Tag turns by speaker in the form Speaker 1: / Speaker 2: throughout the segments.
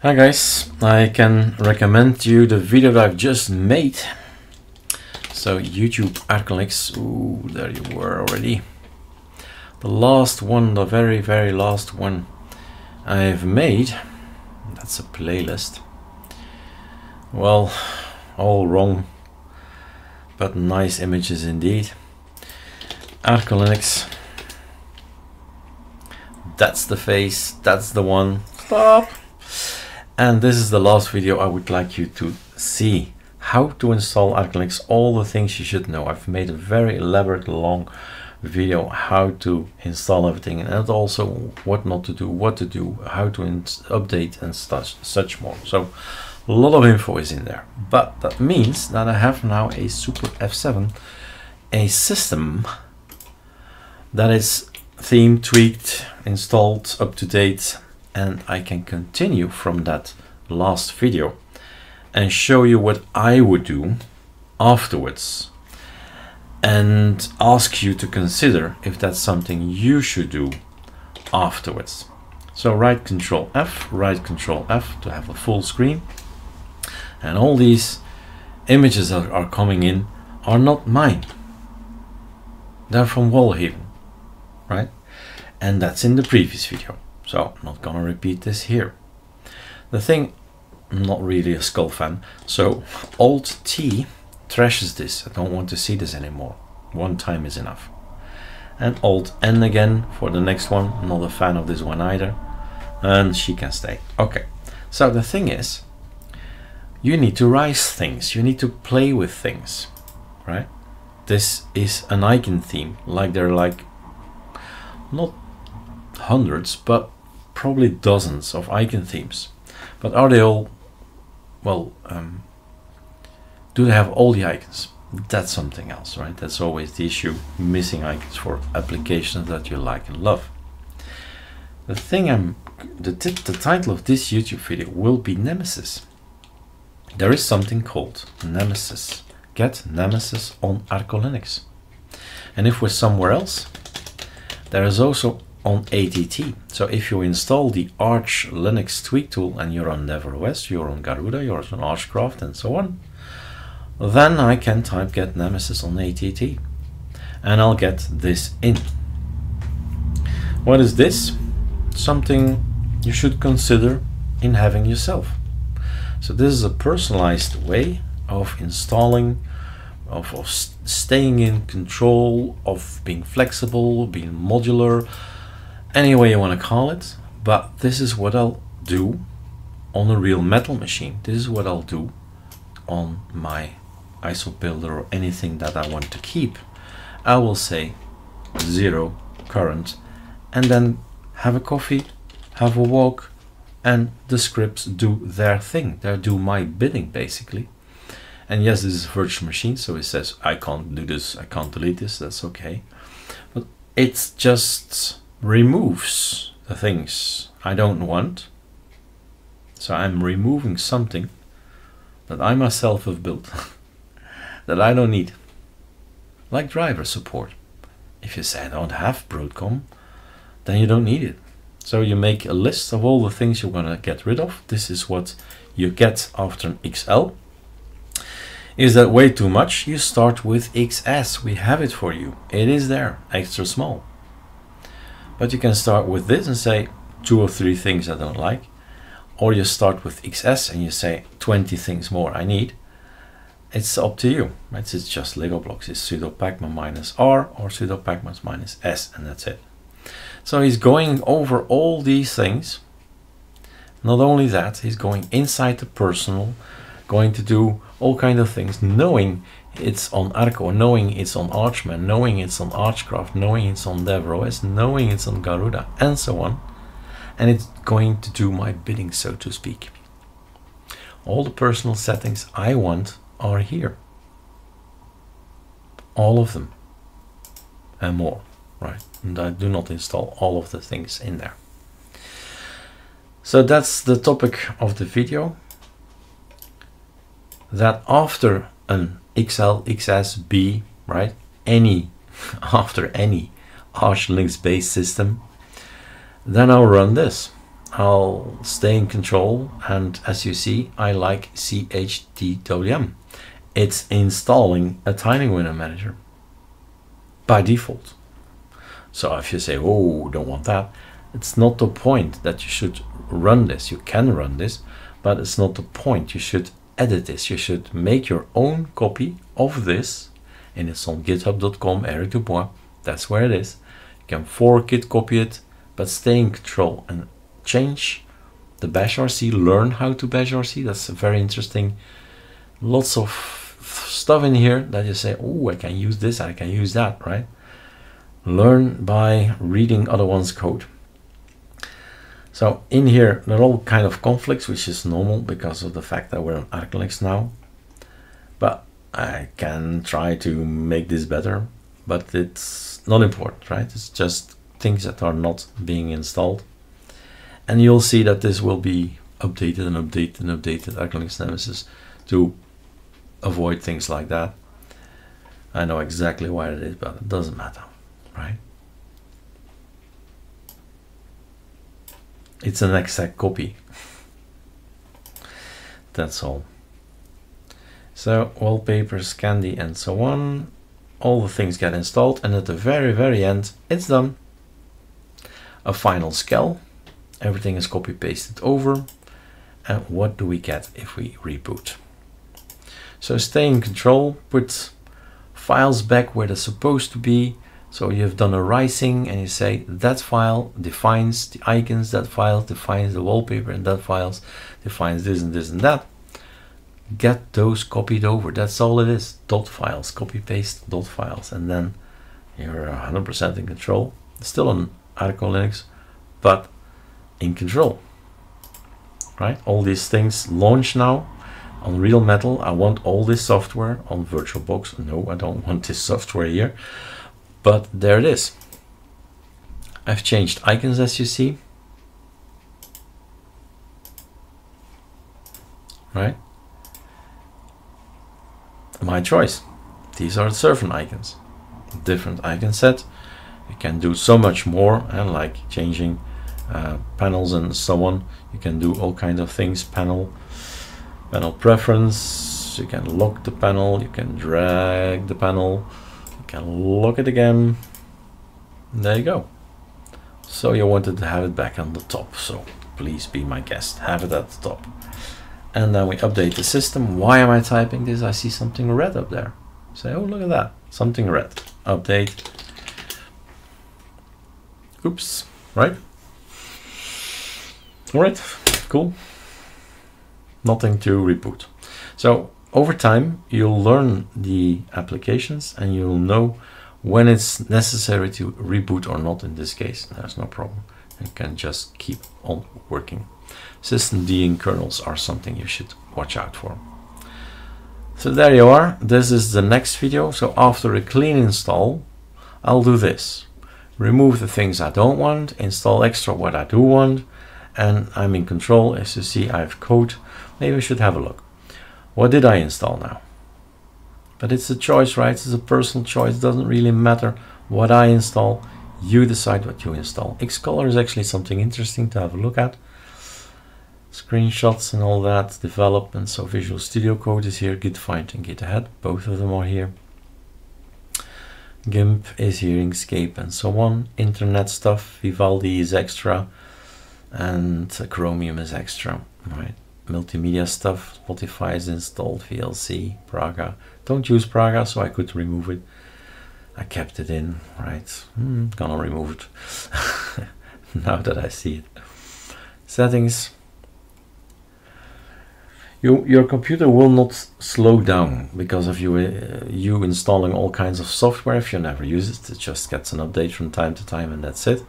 Speaker 1: Hi guys, I can recommend you the video that I've just made. So YouTube Arcolinux, ooh, there you were already. The last one, the very, very last one I've made, that's a playlist. Well, all wrong, but nice images indeed. Arcolinux, that's the face, that's the one. Stop! And this is the last video I would like you to see. How to install Arcolinux, all the things you should know. I've made a very elaborate long video how to install everything and also what not to do, what to do, how to update and such, such more. So a lot of info is in there. But that means that I have now a Super F7, a system that is theme tweaked, installed, up to date, and I can continue from that last video and show you what I would do afterwards and ask you to consider if that's something you should do afterwards. So right control F, right control F to have a full screen and all these images that are coming in are not mine. They're from Wallhaven, right? And that's in the previous video. So I'm not gonna repeat this here. The thing, I'm not really a skull fan. So Alt T trashes this. I don't want to see this anymore. One time is enough. And Alt N again for the next one. I'm not a fan of this one either. And she can stay. Okay. So the thing is, you need to rice things. You need to play with things, right? This is an icon theme. Like they're like, not hundreds, but probably dozens of icon themes. But are they all, well, um, do they have all the icons? That's something else, right? That's always the issue, missing icons for applications that you like and love. The thing I'm, the, the title of this YouTube video will be Nemesis. There is something called Nemesis. Get Nemesis on Arco Linux. And if we're somewhere else, there is also on ATT. So if you install the Arch Linux tweak tool and you're on EndeavourOS, you're on Garuda, you're on Archcraft and so on, then I can type get Nemesis on ATT and I'll get this in. What is this? Something you should consider in having yourself. So this is a personalized way of installing, of, of staying in control, of being flexible, being modular, any way you want to call it, but this is what I'll do on a real metal machine. This is what I'll do on my ISO builder or anything that I want to keep. I will say zero current and then have a coffee, have a walk, and the scripts do their thing. They do my bidding basically. And yes, this is a virtual machine, so it says I can't do this, I can't delete this, that's okay. But it's just removes the things I don't want. So I'm removing something that I myself have built that I don't need. Like driver support. If you say I don't have Broadcom, then you don't need it. So you make a list of all the things you're gonna get rid of. This is what you get after an XL. Is that way too much? You start with XS. We have it for you. It is there, extra small. But you can start with this and say two or three things I don't like. Or you start with XS and you say 20 things more I need. It's up to you. It's, it's just Lego blocks. It's sudo pacman minus R or sudo pacman minus S and that's it. So he's going over all these things. Not only that, he's going inside the personal, going to do all kind of things, knowing it's on Arco, knowing it's on Archman, knowing it's on Archcraft, knowing it's on DevOS, knowing it's on Garuda, and so on. And it's going to do my bidding, so to speak. All the personal settings I want are here. All of them. And more, right? And I do not install all of the things in there. So that's the topic of the video. That after an XL, XS, B, right? Any, after any Arch Linux based system, then I'll run this. I'll stay in control and as you see I like chadwm it's installing a tiny window manager by default so if you say oh don't want that it's not the point that you should run this you can run this but it's not the point you should edit this. You should make your own copy of this and it's on github.com Erik Dubois. That's where it is. You can fork it copy it but stay in control and change the bash RC learn how to bash RC that's very interesting. Lots of stuff in here that you say oh I can use this I can use that right? Learn by reading other one's code so in here, there are all kind of conflicts, which is normal because of the fact that we're on ArcoLinux now. But I can try to make this better, but it's not important, right? It's just things that are not being installed. And you'll see that this will be updated and updated and updated ArcoLinux Nemesis to avoid things like that. I know exactly why it is, but it doesn't matter, right? It's an exact copy. That's all. So wallpapers candy and so on. All the things get installed and at the very very end it's done. A final scale. Everything is copy pasted over. And what do we get if we reboot? So stay in control. Put files back where they're supposed to be so you've done a ricing and you say that file defines the icons, that file defines the wallpaper, and that file defines this and this and that. Get those copied over. That's all it is. Dot files, copy paste dot files, and then you're 100% in control. Still on Arco Linux, but in control. Right? All these things launch now on Real Metal. I want all this software on VirtualBox. No, I don't want this software here but there it is. I've changed icons as you see. Right? My choice. These are the Surfn icons. Different icon set. You can do so much more and like changing uh, panels and so on. You can do all kinds of things. Panel panel preference. You can lock the panel. You can drag the panel can lock it again. There you go. So you wanted to have it back on the top. So please be my guest. Have it at the top. And then we update the system. Why am I typing this? I see something red up there. Say, oh, look at that. Something red. Update. Oops. Right? All right. Cool. Nothing to reboot. So over time you'll learn the applications and you'll know when it's necessary to reboot or not in this case. There's no problem. You can just keep on working. Systemd and kernels are something you should watch out for. So there you are. This is the next video. So after a clean install I'll do this. Remove the things I don't want install extra what I do want and I'm in control. As you see I have code. Maybe we should have a look what did I install now? But it's a choice, right? It's a personal choice. It doesn't really matter what I install. You decide what you install. Xcolor is actually something interesting to have a look at. Screenshots and all that, development. So Visual Studio Code is here, GitFiend and GitAhead. Both of them are here. GIMP is here, Inkscape and so on. Internet stuff, Vivaldi is extra and Chromium is extra, right? Multimedia stuff. Spotify is installed, VLC, Praga. Don't use Praga, so I could remove it. I kept it in, right? Hmm, gonna remove it now that I see it. Settings. You, your computer will not slow down because of you uh, you installing all kinds of software if you never use it. It just gets an update from time to time and that's it.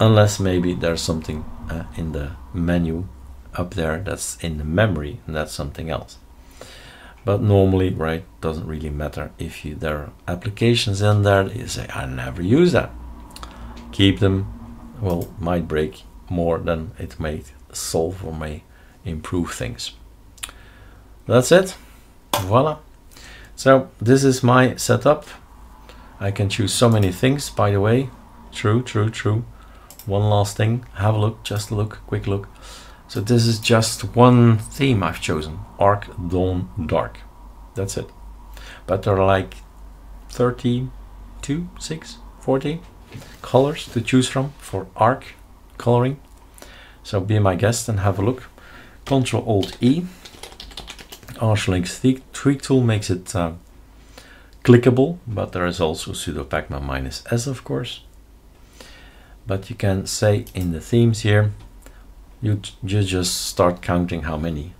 Speaker 1: Unless maybe there's something uh, in the menu up there that's in the memory and that's something else. But normally right doesn't really matter if you there are applications in there you say I never use that. Keep them well might break more than it may solve or may improve things. That's it. Voila. So this is my setup. I can choose so many things by the way. True true true. One last thing. Have a look just a look quick look so this is just one theme I've chosen Arc Dawn Dark. That's it. But there are like 32 6 40 colors to choose from for arc coloring. So be my guest and have a look. Control Alt E. Arch Linux tweak tool makes it uh, clickable but there is also sudo pacman minus s of course. But you can say in the themes here you, you just start counting how many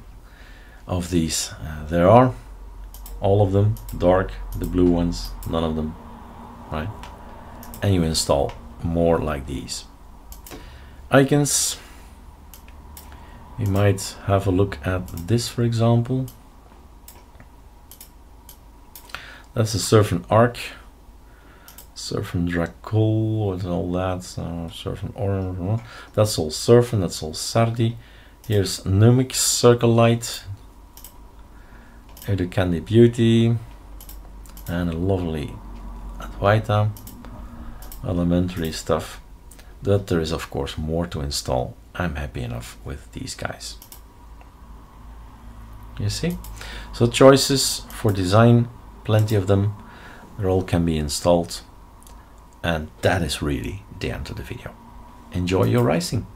Speaker 1: of these uh, there are. All of them dark the blue ones none of them right? And you install more like these. Icons. We might have a look at this for example. That's a Surfn arc Surfn dracul and all that uh, Surfn orange that's all surf and that's all sardi. Here's numix circle light. Edu Candy Beauty. And a lovely Adwaita elementary stuff. But there is of course more to install. I'm happy enough with these guys. You see? So choices for design plenty of them. They all can be installed and that is really the end of the video. Enjoy your ricing